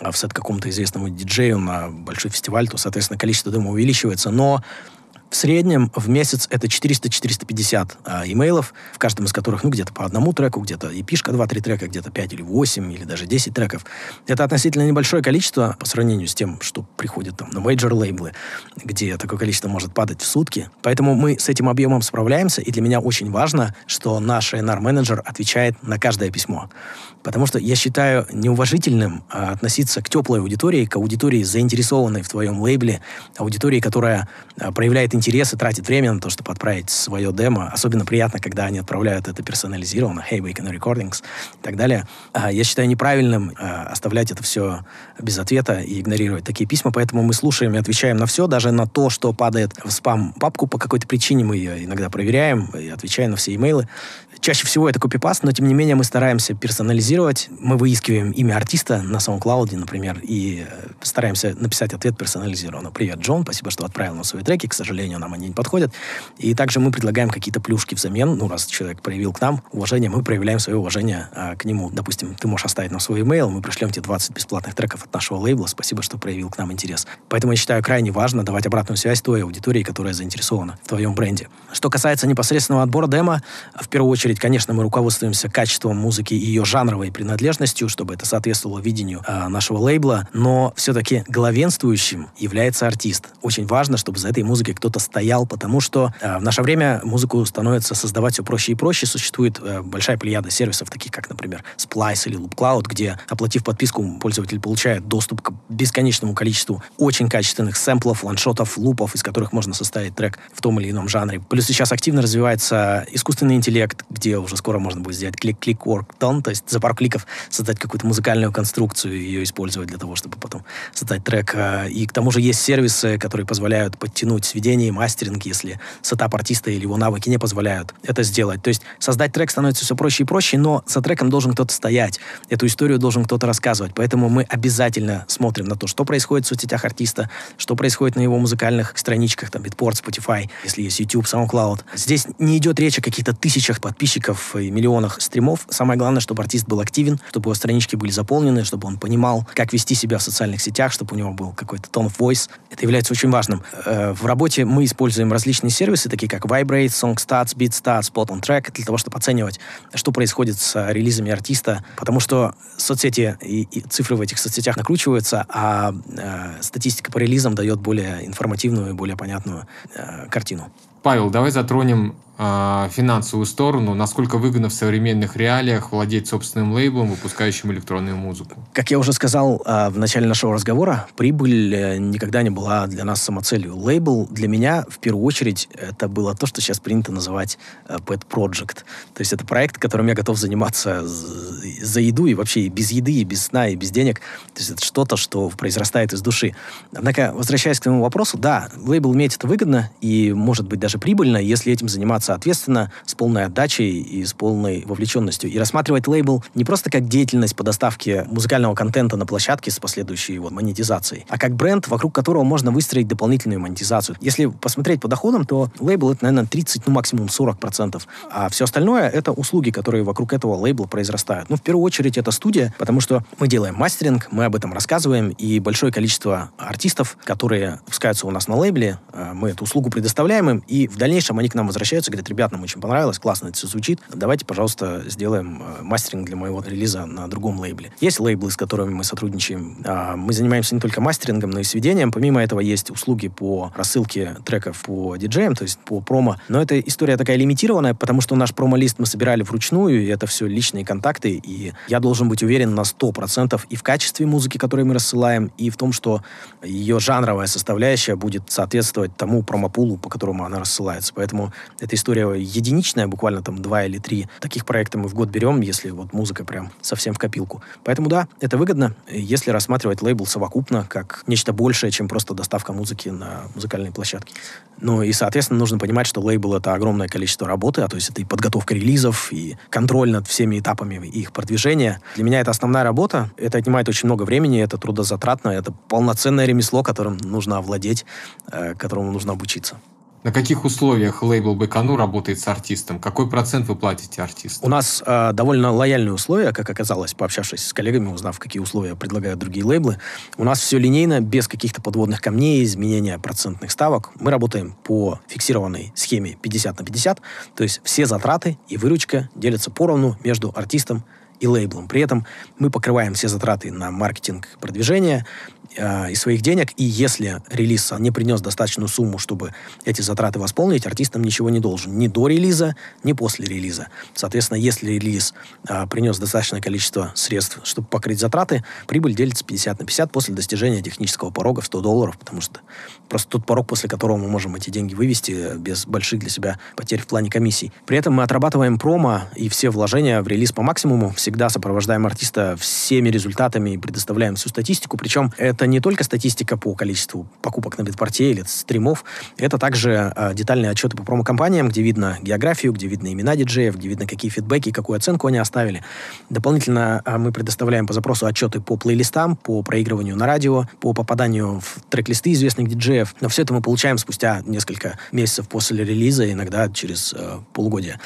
а, в сет какому-то известному диджею на большой фестиваль, то, соответственно, количество демо увеличивается. Но в среднем в месяц это 400-450 а, имейлов, в каждом из которых, ну, где-то по одному треку, где-то EP шка 2-3 трека, где-то 5 или 8, или даже 10 треков. Это относительно небольшое количество по сравнению с тем, что приходит там на major лейблы, где такое количество может падать в сутки. Поэтому мы с этим объемом справляемся, и для меня очень важно, что наш ANR-менеджер отвечает на каждое письмо. Потому что я считаю неуважительным а, относиться к теплой аудитории, к аудитории, заинтересованной в твоем лейбле, аудитории, которая а, проявляет интерес и тратит время на то, чтобы отправить свое демо. Особенно приятно, когда они отправляют это персонализированно, hey, we can recordings и так далее. А, я считаю неправильным а, оставлять это все без ответа и игнорировать такие письма, поэтому мы слушаем и отвечаем на все, даже на то, что падает в спам-папку по какой-то причине, мы ее иногда проверяем и отвечаем на все имейлы. Чаще всего это копипаст, но тем не менее мы стараемся персонализировать. Мы выискиваем имя артиста на SoundCloud, например, и э, стараемся написать ответ персонализированно. Привет, Джон, спасибо, что отправил нам свои треки. К сожалению, нам они не подходят. И также мы предлагаем какие-то плюшки взамен. Ну, раз человек проявил к нам уважение, мы проявляем свое уважение а, к нему. Допустим, ты можешь оставить нам свой email, мы пришлем тебе 20 бесплатных треков от нашего лейбла. Спасибо, что проявил к нам интерес. Поэтому я считаю крайне важно давать обратную связь той аудитории, которая заинтересована в твоем бренде. Что касается непосредственного отбора демо, в первую очередь, конечно, мы руководствуемся качеством музыки и ее жанровой принадлежностью, чтобы это соответствовало видению э, нашего лейбла, но все-таки главенствующим является артист. Очень важно, чтобы за этой музыкой кто-то стоял, потому что э, в наше время музыку становится создавать все проще и проще. Существует э, большая плеяда сервисов, таких как, например, Splice или Loopcloud, где, оплатив подписку, пользователь получает доступ к бесконечному количеству очень качественных сэмплов, ланшотов, лупов, из которых можно составить трек в том или ином жанре. Плюс сейчас активно развивается искусственный интеллект, где уже скоро можно будет сделать клик-клик work done, то есть за пару кликов создать какую-то музыкальную конструкцию и ее использовать для того, чтобы потом создать трек. А, и к тому же есть сервисы, которые позволяют подтянуть сведения и мастеринг, если сетап артиста или его навыки не позволяют это сделать. То есть создать трек становится все проще и проще, но за треком должен кто-то стоять. Эту историю должен кто-то рассказывать. Поэтому мы обязательно смотрим на то, что происходит в соцсетях артиста, что происходит на его музыкальных страничках, там, Bitport, Spotify, если есть YouTube, SoundCloud. Здесь не идет речь о каких-то тысячах подписчиков и миллионах стримов. Самое главное, чтобы артист был активен, чтобы его странички были заполнены, чтобы он понимал, как вести себя в социальных сетях, чтобы у него был какой-то tone of voice. Это является очень важным. Э, в работе мы используем различные сервисы, такие как Vibrate, SongStats, BeatStats, Spot on Track, для того, чтобы оценивать, что происходит с релизами артиста, потому что соцсети и, и цифры в этих соцсетях накручиваются, а э, статистика по релизам дает более информативную и более понятную э, картину. Павел, давай затронем финансовую сторону. Насколько выгодно в современных реалиях владеть собственным лейблом, выпускающим электронную музыку? Как я уже сказал э, в начале нашего разговора, прибыль э, никогда не была для нас самоцелью. Лейбл для меня, в первую очередь, это было то, что сейчас принято называть э, pet project. То есть это проект, которым я готов заниматься за еду и вообще и без еды, и без сна, и без денег. То есть это что-то, что произрастает из души. Однако, возвращаясь к твоему вопросу, да, лейбл иметь это выгодно и, может быть, даже прибыльно, если этим заниматься ответственно, с полной отдачей и с полной вовлеченностью. И рассматривать лейбл не просто как деятельность по доставке музыкального контента на площадке с последующей вот, монетизацией, а как бренд, вокруг которого можно выстроить дополнительную монетизацию. Если посмотреть по доходам, то лейбл это, наверное, 30, ну максимум 40 процентов. А все остальное это услуги, которые вокруг этого лейбла произрастают. Ну, в первую очередь, это студия, потому что мы делаем мастеринг, мы об этом рассказываем, и большое количество артистов, которые выпускаются у нас на лейбле, э, мы эту услугу предоставляем им, и в дальнейшем они к нам возвращаются, говорят, ребят, нам очень понравилось, классно это все звучит, давайте, пожалуйста, сделаем э, мастеринг для моего релиза на другом лейбле. Есть лейблы, с которыми мы сотрудничаем. А, мы занимаемся не только мастерингом, но и сведением. Помимо этого есть услуги по рассылке треков по диджеям, то есть по промо. Но эта история такая лимитированная, потому что наш промо-лист мы собирали вручную, и это все личные контакты, и я должен быть уверен на 100% и в качестве музыки, которую мы рассылаем, и в том, что ее жанровая составляющая будет соответствовать тому промопулу, по которому она рассылается. Поэтому эта история единичная, буквально там два или три таких проекта мы в год берем, если вот музыка прям совсем в копилку. Поэтому да, это выгодно, если рассматривать лейбл совокупно, как нечто большее, чем просто доставка музыки на музыкальные площадки. Ну и, соответственно, нужно понимать, что лейбл — это огромное количество работы, а то есть это и подготовка релизов, и контроль над всеми этапами их продвижения. Для меня это основная работа, это отнимает очень много времени, это трудозатратно, это полноценное ремесло, которым нужно овладеть, э, которому нужно обучиться. На каких условиях лейбл Байконур работает с артистом? Какой процент вы платите артисту? У нас э, довольно лояльные условия, как оказалось, пообщавшись с коллегами, узнав, какие условия предлагают другие лейблы. У нас все линейно, без каких-то подводных камней, изменения процентных ставок. Мы работаем по фиксированной схеме 50 на 50, то есть все затраты и выручка делятся поровну между артистом и лейблом. При этом мы покрываем все затраты на маркетинг, продвижение, э, из своих денег, и если релиз не принес достаточную сумму, чтобы эти затраты восполнить, артистам ничего не должен. Ни до релиза, ни после релиза. Соответственно, если релиз э, принес достаточное количество средств, чтобы покрыть затраты, прибыль делится 50 на 50 после достижения технического порога в 100 долларов, потому что просто тот порог, после которого мы можем эти деньги вывести без больших для себя потерь в плане комиссий. При этом мы отрабатываем промо и все вложения в релиз по максимуму, всегда сопровождаем артиста всеми результатами и предоставляем всю статистику, причем это не только статистика по количеству покупок на битпорте или стримов, это также э, детальные отчеты по промо-компаниям, где видно географию, где видно имена диджеев, где видно какие фидбэки, какую оценку они оставили. Дополнительно э, мы предоставляем по запросу отчеты по плейлистам, по проигрыванию на радио, по попаданию в трек-листы известных диджеев. Но все это мы получаем спустя несколько месяцев после релиза, иногда через э, полугодие.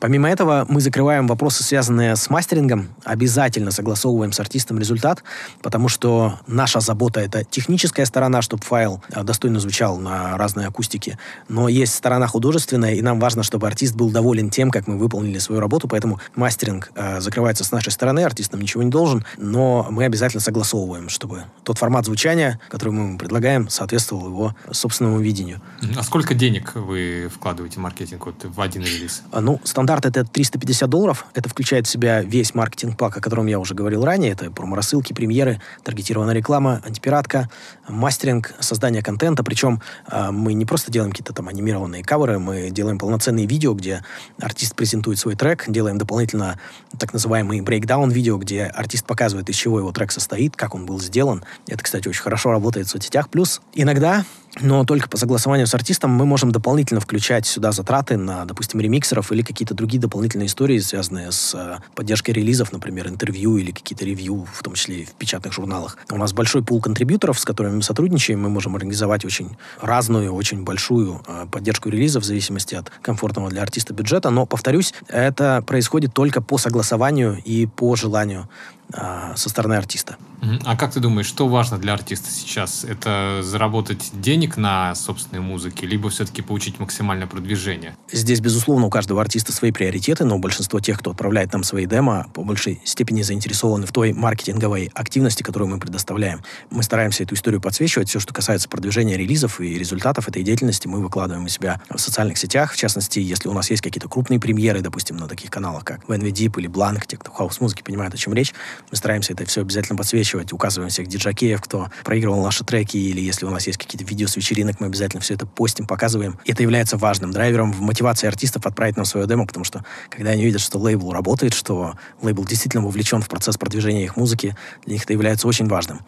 Помимо этого, мы закрываем вопросы, связанные с мастерингом, обязательно согласовываем с артистом результат, потому что наша забота — это техническая сторона, чтобы файл э, достойно звучал на разной акустике, но есть сторона художественная, и нам важно, чтобы артист был доволен тем, как мы выполнили свою работу, поэтому мастеринг э, закрывается с нашей стороны, артист нам ничего не должен, но мы обязательно согласовываем, чтобы тот формат звучания, который мы ему предлагаем, соответствовал его собственному видению. А сколько денег вы вкладываете в маркетинг вот, в один релиз? А, ну, стандарт это 350 долларов. Это включает в себя весь маркетинг-пак, о котором я уже говорил ранее. Это промо-рассылки, премьеры, таргетированная реклама, антипиратка, мастеринг, создание контента. Причем э, мы не просто делаем какие-то там анимированные каверы, мы делаем полноценные видео, где артист презентует свой трек, делаем дополнительно так называемый брейкдаун видео, где артист показывает, из чего его трек состоит, как он был сделан. Это, кстати, очень хорошо работает в соцсетях. Плюс иногда но только по согласованию с артистом мы можем дополнительно включать сюда затраты на, допустим, ремиксеров или какие-то другие дополнительные истории, связанные с э, поддержкой релизов, например, интервью или какие-то ревью, в том числе и в печатных журналах. У нас большой пул контрибьюторов, с которыми мы сотрудничаем. Мы можем организовать очень разную, очень большую э, поддержку релизов в зависимости от комфортного для артиста бюджета. Но, повторюсь, это происходит только по согласованию и по желанию со стороны артиста. А как ты думаешь, что важно для артиста сейчас? Это заработать денег на собственной музыке, либо все-таки получить максимальное продвижение? Здесь, безусловно, у каждого артиста свои приоритеты, но большинство тех, кто отправляет нам свои демо, по большей степени заинтересованы в той маркетинговой активности, которую мы предоставляем. Мы стараемся эту историю подсвечивать. Все, что касается продвижения релизов и результатов этой деятельности, мы выкладываем у себя в социальных сетях. В частности, если у нас есть какие-то крупные премьеры, допустим, на таких каналах, как VNV Deep или Blank, те, кто хаос-музыки понимают, о чем речь, мы стараемся это все обязательно подсвечивать, указываем всех диджакеев, кто проигрывал наши треки, или если у нас есть какие-то видео с вечеринок, мы обязательно все это постим, показываем. И это является важным драйвером в мотивации артистов отправить нам свое демо, потому что когда они видят, что лейбл работает, что лейбл действительно вовлечен в процесс продвижения их музыки, для них это является очень важным.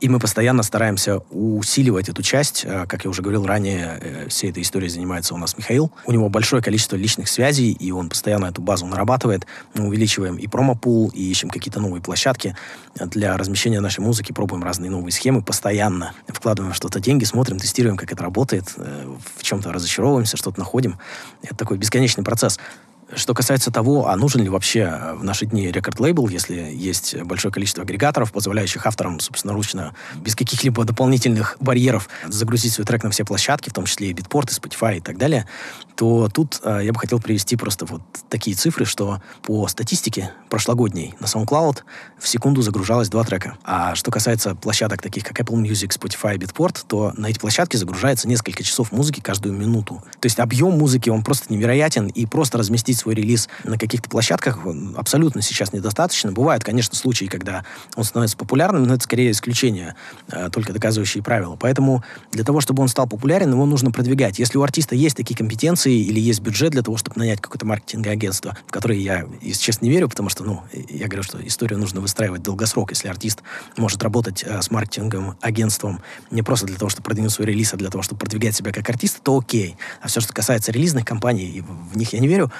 И мы постоянно стараемся усиливать эту часть. Э, как я уже говорил ранее, э, всей этой историей занимается у нас Михаил. У него большое количество личных связей, и он постоянно эту базу нарабатывает. Мы увеличиваем и промопул, и ищем какие-то новые площадки для размещения нашей музыки, пробуем разные новые схемы постоянно. Вкладываем что-то деньги, смотрим, тестируем, как это работает, э, в чем-то разочаровываемся, что-то находим. Это такой бесконечный процесс. Что касается того, а нужен ли вообще э, в наши дни рекорд-лейбл, если есть большое количество агрегаторов, позволяющих авторам собственноручно, без каких-либо дополнительных барьеров загрузить свой трек на все площадки, в том числе и Beatport, и Spotify и так далее, то тут э, я бы хотел привести просто вот такие цифры, что по статистике прошлогодней на SoundCloud в секунду загружалось два трека. А что касается площадок таких, как Apple Music, Spotify Beatport, то на эти площадки загружается несколько часов музыки каждую минуту. То есть объем музыки, он просто невероятен, и просто разместить свой релиз на каких-то площадках абсолютно сейчас недостаточно. Бывают, конечно, случаи, когда он становится популярным, но это скорее исключение, э, только доказывающие правила. Поэтому для того, чтобы он стал популярен, его нужно продвигать. Если у артиста есть такие компетенции или есть бюджет для того, чтобы нанять какое-то маркетинговое агентство, в которое я, если честно, не верю, потому что, ну, я говорю, что историю нужно выстраивать долгосрок. Если артист может работать э, с маркетинговым агентством не просто для того, чтобы продвинуть свой релиз, а для того, чтобы продвигать себя как артист, то окей. А все, что касается релизных компаний, в них я не верю.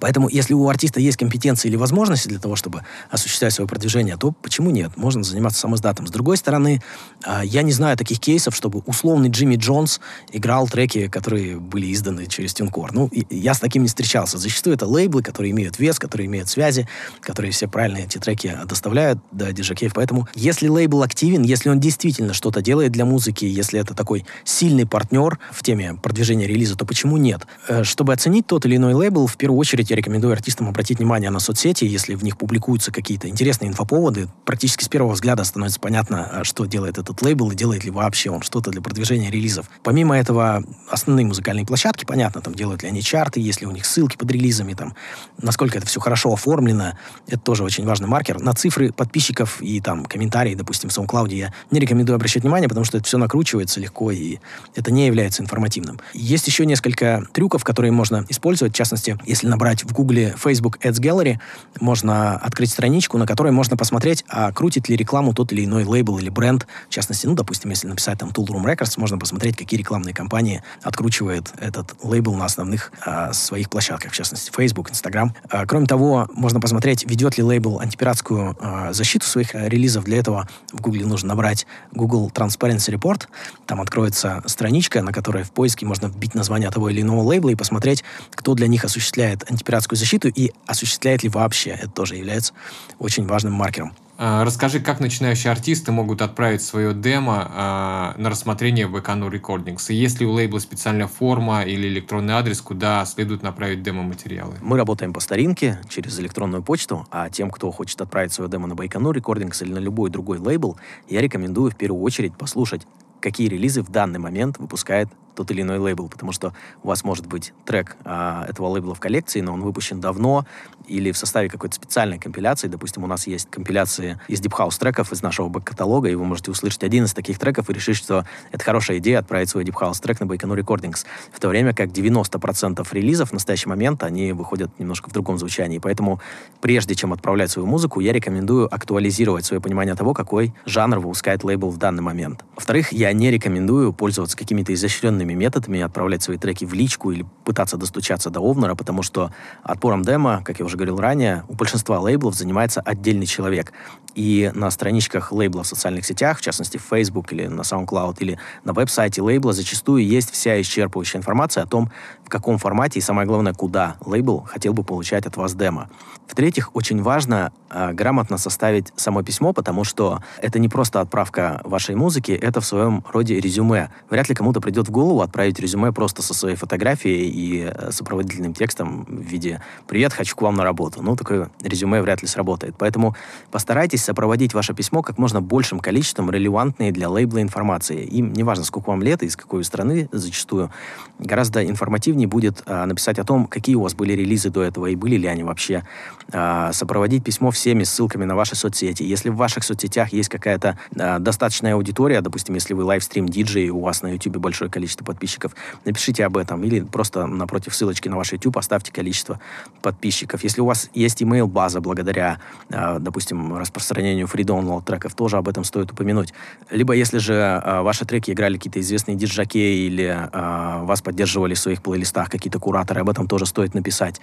Поэтому, если у артиста есть компетенции или возможности для того, чтобы осуществлять свое продвижение, то почему нет? Можно заниматься самоздатом. С другой стороны, а, я не знаю таких кейсов, чтобы условный Джимми Джонс играл треки, которые были изданы через TuneCore. Ну, я с таким не встречался. Зачастую это лейблы, которые имеют вес, которые имеют связи, которые все правильно эти треки доставляют до диджакеев. Поэтому, если лейбл активен, если он действительно что-то делает для музыки, если это такой сильный партнер в теме продвижения релиза, то почему нет? Э, чтобы оценить тот или иной лейбл, в первую очередь я рекомендую артистам обратить внимание на соцсети, если в них публикуются какие-то интересные инфоповоды, практически с первого взгляда становится понятно, а, что делает этот лейбл и делает ли вообще он что-то для продвижения релизов. Помимо этого, основные музыкальные площадки, понятно, там делают ли они чарты, есть ли у них ссылки под релизами, там, насколько это все хорошо оформлено. Это тоже очень важный маркер. На цифры подписчиков и там комментарии, допустим, в SoundCloud я не рекомендую обращать внимание, потому что это все накручивается легко, и это не является информативным. Есть еще несколько трюков, которые можно использовать. В частности, если набрать в Гугле Facebook Ads Gallery, можно открыть страничку, на которой можно посмотреть, а крутит ли рекламу тот или иной лейбл или бренд. В частности, ну, допустим, если написать там Tool Room Records, можно посмотреть, какие рекламные кампании откручивает этот лейбл на основных а, своих площадках, в частности, Facebook, Instagram. А, кроме того, можно посмотреть, ведет ли лейбл антипиратскую а, защиту своих а, релизов. Для этого в Google нужно набрать Google Transparency Report. Там откроется страничка, на которой в поиске можно вбить название того или иного лейбла и посмотреть, кто для них осуществляет антипиратскую защиту и осуществляет ли вообще. Это тоже является очень важным маркером. А, расскажи, как начинающие артисты могут отправить свое демо а, на рассмотрение в Econo Recordings? И есть ли у лейбла специальная форма или электронный адрес, куда следует направить демо-материалы? Мы работаем по старинке, через электронную почту, а тем, кто хочет отправить свое демо на Байконур Recordings или на любой другой лейбл, я рекомендую в первую очередь послушать, какие релизы в данный момент выпускает тот или иной лейбл, потому что у вас может быть трек а, этого лейбла в коллекции, но он выпущен давно или в составе какой-то специальной компиляции. Допустим, у нас есть компиляции из Deep House треков из нашего бэк-каталога, и вы можете услышать один из таких треков и решить, что это хорошая идея отправить свой Deep House трек на Байконур Recordings. В то время как 90% релизов в настоящий момент, они выходят немножко в другом звучании. Поэтому прежде чем отправлять свою музыку, я рекомендую актуализировать свое понимание того, какой жанр выпускает лейбл в данный момент. Во-вторых, я не рекомендую пользоваться какими-то изощренными определенными методами отправлять свои треки в личку или пытаться достучаться до Овнера, потому что отпором демо, как я уже говорил ранее, у большинства лейблов занимается отдельный человек. И на страничках лейбла в социальных сетях, в частности, в Facebook или на SoundCloud, или на веб-сайте лейбла зачастую есть вся исчерпывающая информация о том, в каком формате и, самое главное, куда лейбл хотел бы получать от вас демо. В-третьих, очень важно э, грамотно составить само письмо, потому что это не просто отправка вашей музыки, это в своем роде резюме. Вряд ли кому-то придет в голову отправить резюме просто со своей фотографией и э, сопроводительным текстом в виде «Привет, хочу к вам на работу». Ну, такое резюме вряд ли сработает. Поэтому постарайтесь сопроводить ваше письмо как можно большим количеством релевантной для лейбла информации. Им не важно, сколько вам лет и из какой страны зачастую. Гораздо информативнее будет а, написать о том, какие у вас были релизы до этого и были ли они вообще. А, сопроводить письмо всеми ссылками на ваши соцсети. Если в ваших соцсетях есть какая-то а, достаточная аудитория, допустим, если вы лайвстрим диджей, у вас на YouTube большое количество подписчиков, напишите об этом. Или просто напротив ссылочки на ваш YouTube поставьте количество подписчиков. Если у вас есть email база благодаря, а, допустим, распространению free download треков, тоже об этом стоит упомянуть. Либо если же а, ваши треки играли какие-то известные диджаки или а, вас поддерживали в своих плейлистах какие-то кураторы, об этом тоже стоит написать.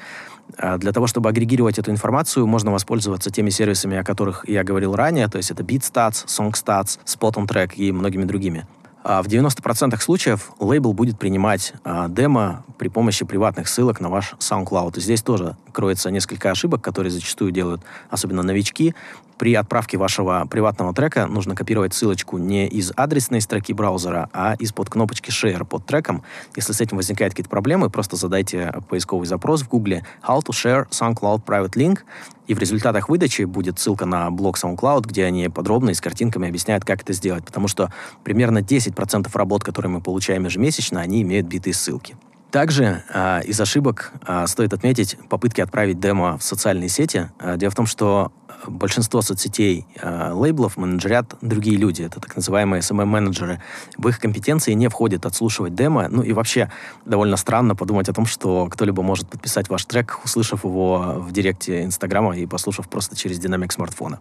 А, для того, чтобы агрегировать эту информацию, можно воспользоваться теми сервисами, о которых я говорил ранее, то есть это BeatStats, SongStats, Spot on Track и многими другими. А в 90% случаев лейбл будет принимать а, демо при помощи приватных ссылок на ваш SoundCloud. Здесь тоже кроется несколько ошибок, которые зачастую делают особенно новички. При отправке вашего приватного трека нужно копировать ссылочку не из адресной строки браузера, а из-под кнопочки Share под треком. Если с этим возникают какие-то проблемы, просто задайте поисковый запрос в Гугле How to share SoundCloud Private Link, и в результатах выдачи будет ссылка на блог SoundCloud, где они подробно и с картинками объясняют, как это сделать, потому что примерно 10% работ, которые мы получаем ежемесячно, они имеют битые ссылки. Также э, из ошибок э, стоит отметить попытки отправить демо в социальные сети. Э, дело в том, что большинство соцсетей э, лейблов менеджерят другие люди, это так называемые SMM-менеджеры. В их компетенции не входит отслушивать демо. Ну и вообще довольно странно подумать о том, что кто-либо может подписать ваш трек, услышав его в директе Инстаграма и послушав просто через динамик смартфона.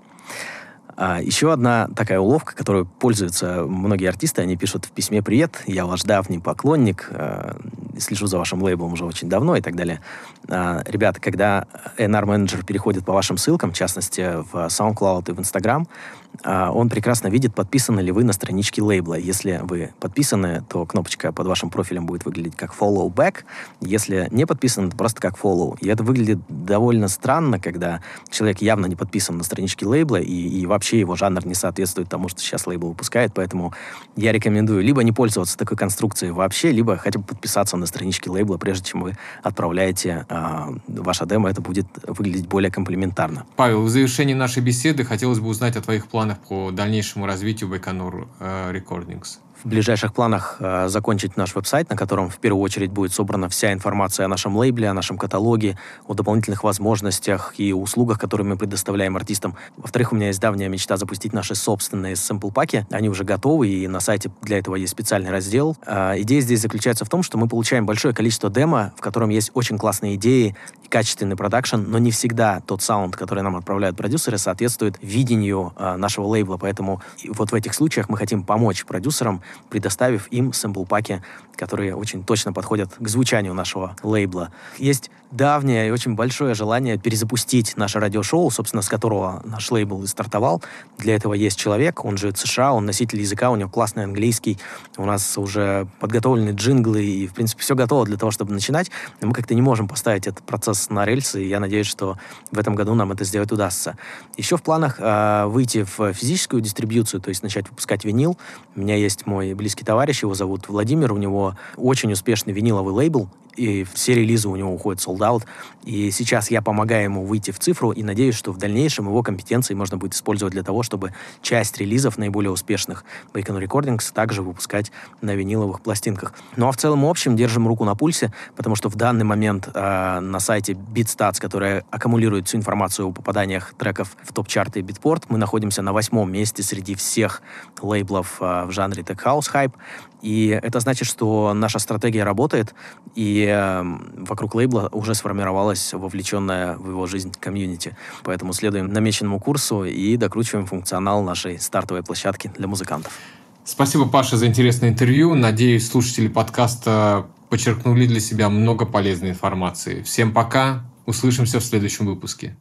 А еще одна такая уловка, которую пользуются многие артисты, они пишут в письме «Привет, я ваш давний поклонник, э, слежу за вашим лейблом уже очень давно» и так далее. Э, ребята, когда NR-менеджер переходит по вашим ссылкам, в частности, в SoundCloud и в Instagram, он прекрасно видит, подписаны ли вы на страничке лейбла. Если вы подписаны, то кнопочка под вашим профилем будет выглядеть как follow back. Если не подписан, то просто как follow. И это выглядит довольно странно, когда человек явно не подписан на страничке лейбла и, и вообще его жанр не соответствует тому, что сейчас лейбл выпускает, поэтому я рекомендую либо не пользоваться такой конструкцией вообще, либо хотя бы подписаться на страничке лейбла, прежде чем вы отправляете э, ваше демо, это будет выглядеть более комплементарно. Павел, в завершении нашей беседы хотелось бы узнать о твоих планах по дальнейшему развитию Байконур э, Recordings. в ближайших планах э, закончить наш веб-сайт, на котором в первую очередь будет собрана вся информация о нашем лейбле, о нашем каталоге, о дополнительных возможностях и услугах, которые мы предоставляем артистам. Во-вторых, у меня есть давняя мечта запустить наши собственные сэмпл-паки. Они уже готовы, и на сайте для этого есть специальный раздел. Э, идея здесь заключается в том, что мы получаем большое количество демо, в котором есть очень классные идеи качественный продакшн, но не всегда тот саунд, который нам отправляют продюсеры, соответствует видению э, нашего лейбла. Поэтому вот в этих случаях мы хотим помочь продюсерам, предоставив им сэмпл-паки, которые очень точно подходят к звучанию нашего лейбла. Есть давнее и очень большое желание перезапустить наше радиошоу, собственно, с которого наш лейбл и стартовал. Для этого есть человек, он живет в США, он носитель языка, у него классный английский, у нас уже подготовлены джинглы, и, в принципе, все готово для того, чтобы начинать. Но мы как-то не можем поставить этот процесс на рельсы, и я надеюсь, что в этом году нам это сделать удастся. Еще в планах э, выйти в физическую дистрибьюцию, то есть начать выпускать винил. У меня есть мой близкий товарищ, его зовут Владимир, у него очень успешный виниловый лейбл, и все релизы у него уходят sold out. И сейчас я помогаю ему выйти в цифру и надеюсь, что в дальнейшем его компетенции можно будет использовать для того, чтобы часть релизов наиболее успешных Bacon Recordings также выпускать на виниловых пластинках. Ну а в целом общем держим руку на пульсе, потому что в данный момент э, на сайте BeatStats, который аккумулирует всю информацию о попаданиях треков в топ-чарты Beatport, мы находимся на восьмом месте среди всех лейблов э, в жанре Tech House Hype. И это значит, что наша стратегия работает, и э, вокруг лейбла уже сформировалась вовлеченная в его жизнь комьюнити. Поэтому следуем намеченному курсу и докручиваем функционал нашей стартовой площадки для музыкантов. Спасибо, Паша, за интересное интервью. Надеюсь, слушатели подкаста подчеркнули для себя много полезной информации. Всем пока. Услышимся в следующем выпуске.